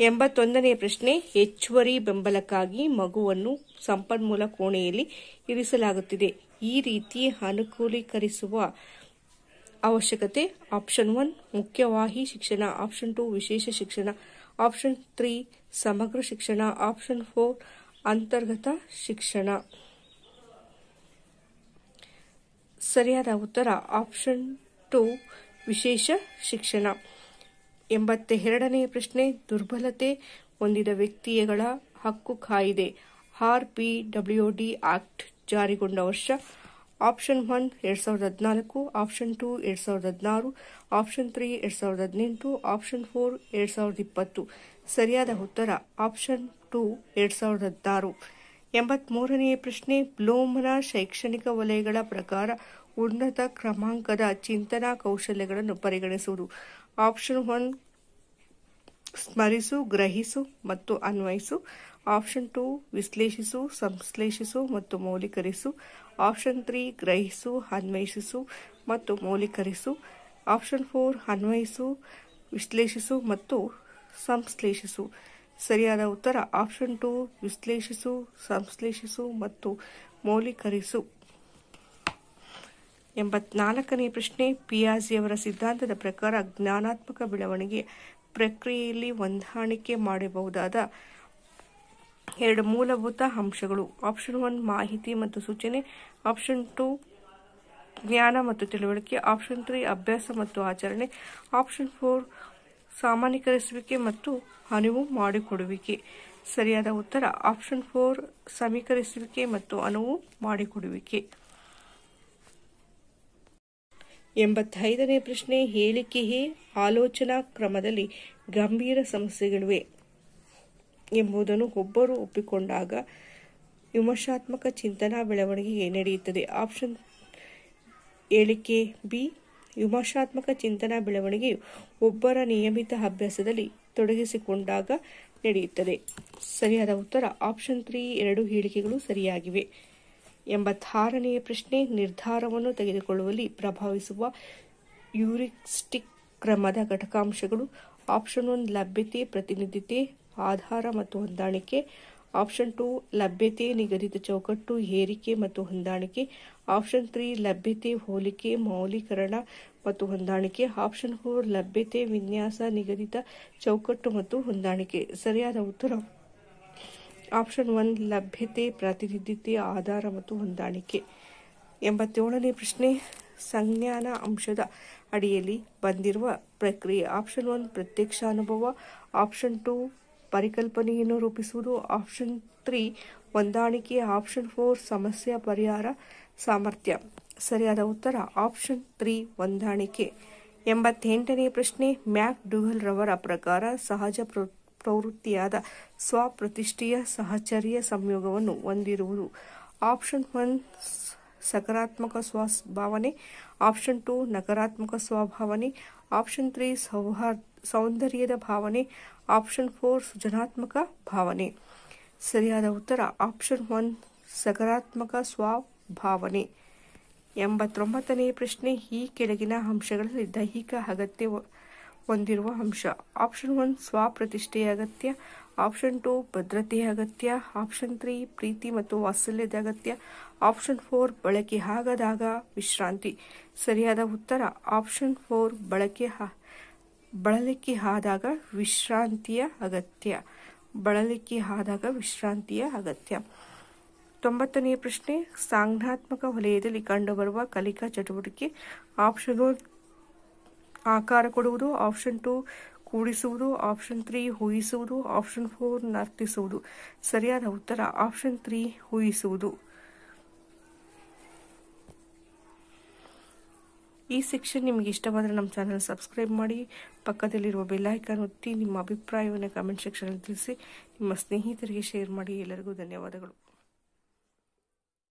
ಎಂಬತ್ತೊಂದನೇ ಪ್ರಶ್ನೆ, ಹೆಚ್ಚುವರಿ ಬೆಂಬಲಕ್ಕಾಗಿ ಮಗುವನ್ನು ಸಂಪನ್ಮೂಲ ಕೋಣೆಯಲ್ಲಿ ಇರಿಸಲಾಗುತ್ತಿದೆ. ಈ ರೀತಿ ಅನುಕೂಲೀಕರಿಸುವ ಅವಶ್ಯಕತೆ ಆಪ್ಷನ್ ಒನ್, ಮುಖ್ಯವಾಹಿ ಶಿಕ್ಷಣ, ಆಪ್ಷನ್ ಟು ವಿಶೇಷ ಶಿಕ್ಷಣ, ಆಪ್ಷನ್ ತ್ರೀ, ಸಮಗ್ರ ಶಿಕ್ಷಣ, ಆಪ್ಷನ್ ಫೋರ್, ಅಂತರ್ಗತ ಶಿಕ್ಷಣ. ಸರಿಯಾದ ಉತ್ತರ ಆಪ್ಷನ್ ಟು ವಿಶೇಷ ಶಿಕ್ಷಣ. ಎಂಬತ್ತೆರಡನೇ ಪ್ರಶ್ನೆ, ದುರ್ಬಲತೆ ಹೊಂದಿದ ವ್ಯಕ್ತಿಗಳ ಹಕ್ಕು ಕಾಯಿದೆ. R P W D act ಜಾರಿಗೊಂಡ ವರ್ಷ. ಆಪ್ಷನ್ ಒನ್ ಎರಡ್ ಸಾವಿರದ ಹದಿನಾಲ್ಕು, ಆಪ್ಷನ್ ಟು ಎರಡ್ ಸಾವಿರದ ಹದಿನಾರು, ಆಪ್ಷನ್ ತ್ರೀ ಎರಡ್ ಸಾವಿರದ ಹದಿನೆಂಟು, ಆಪ್ಷನ್ ಫೋರ್ ಎರಡ್ ಸಾವಿರದ ಇಪ್ಪತ್ತು. ಸರಿಯಾದ ಉತ್ತರ, ಆಪ್ಷನ್ ಟು ಎರಡ್ ಸಾವಿರದ ಹದಿನಾರು. ಎಂಬತ್ಮೂರನೆಯ ಪ್ರಶ್ನೆ, ಬ್ಲೋಮನ ಶೈಕ್ಷಣಿಕ ವಲಯಗಳ ಪ್ರಕಾರ ಉನ್ನತ ಕ್ರಮಾಂಕದ ಚಿಂತನಾ ಕೌಶಲ್ಯಗಳನ್ನು ಪರಿಗಣಿಸುವುದು. ಆಪ್ಷನ್ ಒನ್ ಸ್ಮರಿಸು, ಗ್ರಹಿಸು ಮತ್ತು ಅನ್ವಯಿಸು. ಆಪ್ಷನ್ ಟು ವಿಶ್ಲೇಷಿಸು, ಸಂಶ್ಲೇಷಿಸು ಮತ್ತು ಮೌಲ್ಯೀಕರಿಸು. ಆಪ್ಷನ್ ತ್ರೀ ಗ್ರಹಿಸು ಅನ್ವಯಿಸು ಮತ್ತು ಮೌಲೀಕರಿಸು ಆಪ್ಷನ್ ಫೋರ್ ಅನ್ವಯಿಸು, ವಿಶ್ಲೇಷಿಸು ಮತ್ತು ಸಂಶ್ಲೇಷಿಸು. ಸರಿಯಾದ ಉತ್ತರ ಆಪ್ಷನ್ ಟು ವಿಶ್ಲೇಷಿಸು, ಸಂಶ್ಲೇಷಿಸು ಮತ್ತು ಮೌಲ್ಯೀಕರಿಸು. ಎಂಬತ್ನಾಲ್ಕನೇ ಪ್ರಶ್ನೆ, ಪಿಯಾಜಿಯವರ ಸಿದ್ಧಾಂತದ ಪ್ರಕಾರ ಜ್ಞಾನಾತ್ಮಕ ಬೆಳವಣಿಗೆ ಪ್ರಕ್ರಿಯೆಯಲ್ಲಿ ಹೊಂದಾಣಿಕೆ ಮಾಡಬಹುದಾದ ಎರಡು ಮೂಲಭೂತ ಅಂಶಗಳು. ಆಪ್ಷನ್ ಒನ್, ಮಾಹಿತಿ ಮತ್ತು ಸೂಚನೆ. ಆಪ್ಷನ್ ಟು, ಜ್ಞಾನ ಮತ್ತು ತಿಳುವಳಿಕೆ. ಆಪ್ಷನ್ ತ್ರೀ, ಅಭ್ಯಾಸ ಮತ್ತು ಆಚರಣೆ. ಆಪ್ಷನ್ ಫೋರ್, ಸಾಮಾನ್ಯೀಕರಿಸುವಿಕೆ ಮತ್ತು ಅನುವು ಮಾಡಿಕೊಡುವಿಕೆ. ಸರಿಯಾದ ಉತ್ತರ, ಆಪ್ಷನ್ ಫೋರ್, ಸಮೀಕರಿಸುವಿಕೆ ಮತ್ತು ಅನುವು ಮಾಡಿಕೊಡುವಿಕೆ. ಎಂಬತ್ತೈದನೇ ಪ್ರಶ್ನೆ ಹೇಳಿಕೆಯೇ ಆಲೋಚನಾ ಕ್ರಮದಲ್ಲಿ ಗಂಭೀರ ಸಮಸ್ಯೆಗಳಿವೆ ಎಂಬುದನ್ನು ಒಬ್ಬರು ಒಪ್ಪಿಕೊಂಡಾಗ ವಿಮರ್ಶಾತ್ಮಕ ಚಿಂತನಾ ಬೆಳವಣಿಗೆ ನಡೆಯುತ್ತದೆ. ಆಪ್ಷನ್ ಹೇಳಿಕೆ ಬಿ, ವಿಮರ್ಶಾತ್ಮಕ ಚಿಂತನಾ ಬೆಳವಣಿಗೆಯು ಒಬ್ಬರ ನಿಯಮಿತ ಅಭ್ಯಾಸದಲ್ಲಿ ತೊಡಗಿಸಿಕೊಂಡಾಗ ನಡೆಯುತ್ತದೆ. ಸರಿಯಾದ ಉತ್ತರ, ಆಪ್ಷನ್ ತ್ರೀ ಎರಡು ಹೇಳಿಕೆಗಳು ಸರಿಯಾಗಿವೆ. ಎಂಬತ್ತಾರನೆಯ ಪ್ರಶ್ನೆ, ನಿರ್ಧಾರವನ್ನು ತೆಗೆದುಕೊಳ್ಳುವಲ್ಲಿ ಪ್ರಭಾವಿಸುವ ಯೂರಿಸ್ಟಿಕ್ ಕ್ರಮದ ಘಟಕಾಂಶಗಳು ಆಪ್ಷನ್ ಒನ್ ಲಭ್ಯತೆ, ಪ್ರತಿನಿಧಿತೆ, ಆಧಾರ ಮತ್ತು ಹೊಂದಾಣಿಕೆ. ಆಪ್ಷನ್ ಟು, ಲಭ್ಯತೆ, ನಿಗದಿತ ಚೌಕಟ್ಟು, ಏರಿಕೆ ಮತ್ತು ಹೊಂದಾಣಿಕೆ. ಆಪ್ಷನ್ ತ್ರೀ, ಲಭ್ಯತೆ, ಹೋಲಿಕೆ ಮೌಲೀಕರಣ ಮತ್ತು ಹೊಂದಾಣಿಕೆ. ಆಪ್ಷನ್ ಫೋರ್, ಲಭ್ಯತೆ, ವಿನ್ಯಾಸ, ನಿಗದಿತ ಚೌಕಟ್ಟು ಮತ್ತು ಹೊಂದಾಣಿಕೆ. ಸರಿಯಾದ ಉತ್ತರ ಆಪ್ಷನ್ ಒನ್, ಲಭ್ಯತೆ, ಪ್ರಾತಿನಿಧ್ಯತೆ, ಆಧಾರ ಮತ್ತು ಹೊಂದಾಣಿಕೆ. ಎಂಬತ್ತೇಳನೇ ಪ್ರಶ್ನೆ, ಸಂಜ್ಞಾನ ಅಂಶದ ಅಡಿಯಲ್ಲಿ ಬಂದಿರುವ ಪ್ರಕ್ರಿಯೆ. ಆಪ್ಷನ್ ಒನ್, ಪ್ರತ್ಯಕ್ಷ ಅನುಭವ. ಆಪ್ಷನ್ ಟು, ಪರಿಕಲ್ಪನೆಯನ್ನು ರೂಪಿಸುವುದು. ಆಪ್ಷನ್ ತ್ರೀ, ಹೊಂದಾಣಿಕೆ. ಆಪ್ಷನ್ ಫೋರ್, ಸಮಸ್ಯೆ ಪರಿಹಾರ ಸಾಮರ್ಥ್ಯ. ಸರಿಯಾದ ಉತ್ತರ, ಆಪ್ಷನ್ ತ್ರೀ, ಹೊಂದಾಣಿಕೆ. ಎಂಬತ್ತೆಂಟನೇ ಪ್ರಶ್ನೆ ಮ್ಯಾಕ್ ಡುಗಲ್ ರವರ ಪ್ರಕಾರ ಸಹಜ ಪ್ರವೃತ್ತಿಯಾದ ಸ್ವಪ್ರತಿಷ್ಠೆಯ ಸಹಚರ್ಯ ಸಂಯೋಗವನ್ನು ಹೊಂದಿರುವುದು. ಆಪ್ಷನ್ ಒನ್, ಸಕಾರಾತ್ಮಕ ಸ್ವಭಾವನೆ. ಆಪ್ಷನ್ ಟು, ನಕಾರಾತ್ಮಕ ಸ್ವಭಾವನೆ. ಆಪ್ಷನ್ ತ್ರೀ, ಸೌಹಾರ್ದ, ಸೌಂದರ್ಯದ ಭಾವನೆ. ಆಪ್ಷನ್ ಫೋರ್, ಸೃಜನಾತ್ಮಕ ಭಾವನೆ. ಸರಿಯಾದ ಉತ್ತರ, ಆಪ್ಷನ್ ಒನ್, ಸಕಾರಾತ್ಮಕ ಸ್ವಭಾವನೆ. ಎಂಬತ್ತೊಂಬತ್ತನೇ ಪ್ರಶ್ನೆ ಈ ಕೆಳಗಿನ ಅಂಶಗಳಲ್ಲಿ ದೈಹಿಕ ಅಗತ್ಯ ಹೊಂದಿರುವ ಅಂಶ. ಆಪ್ಷನ್ ಒನ್ ಸ್ವಪ್ರತಿಷ್ಠೆಯ ಅಗತ್ಯ. ಆಪ್ಷನ್ ಟು ಭದ್ರತೆಯ ಅಗತ್ಯ. ಆಪ್ಷನ್ ತ್ರೀ ಪ್ರೀತಿ ಮತ್ತು ವಾತ್ಸಲ್ಯದ ಅಗತ್ಯ. ಆಪ್ಷನ್ ಫೋರ್ ಬಳಕೆ ಆಗದಾಗ ವಿಶ್ರಾಂತಿ. ಸರಿಯಾದ ಉತ್ತರ ಆಪ್ಷನ್ ಫೋರ್ ಬಳಕೆ ಬಳಲಿಕೆ ಆದಾಗ ವಿಶ್ರಾಂತಿಯ ಅಗತ್ಯ. ಬಳಲಿಕೆ ಆದಾಗ ವಿಶ್ರಾಂತಿಯ ಅಗತ್ಯ. ತೊಂಬತ್ತನೆಯ ಪ್ರಶ್ನೆ, ಸಾಂಗ್ನಾತ್ಮಕ ವಲಯದಲ್ಲಿ ಕಂಡುಬರುವ ಕಲಿಕಾ ಚಟುವಟಿಕೆ. ಆಪ್ಷನ್ ಒನ್ ಆಕಾರ ಕೊಡುವುದು ಆಪ್ಷನ್ ಟು ಕೂಡಿಸುವುದು ಆಪ್ಷನ್ ತ್ರೀ ಹೂಯಿಸುವುದು ಆಪ್ಷನ್ ಫೋರ್ ನರ್ತಿಸುವುದು. ಸರಿಯಾದ ಉತ್ತರ ಆಪ್ಷನ್ ತ್ರೀ ಹೂಯಿಸುವುದು ಈ ಸೆಕ್ಷನ್ ನಿಮಗೆ ಇಷ್ಟವಾದರೆ ನಮ್ಮ ಚಾನಲ್ ಸಬ್ಸ್ಕ್ರೈಬ್ ಮಾಡಿ, ಪಕ್ಕದಲ್ಲಿರುವ ಬೆಲ್ಲೈಕನ್ ಒತ್ತಿ ನಿಮ್ಮ ಅಭಿಪ್ರಾಯವನ್ನು ಕಮೆಂಟ್ ಸೆಕ್ಷನಲ್ಲಿ ತಿಳಿಸಿ, ನಿಮ್ಮ ಸ್ನೇಹಿತರಿಗೆ ಶೇರ್ ಮಾಡಿ, ಎಲ್ಲರಿಗೂ ಧನ್ಯವಾದಗಳು.